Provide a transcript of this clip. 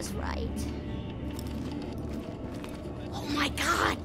was right. Oh my god!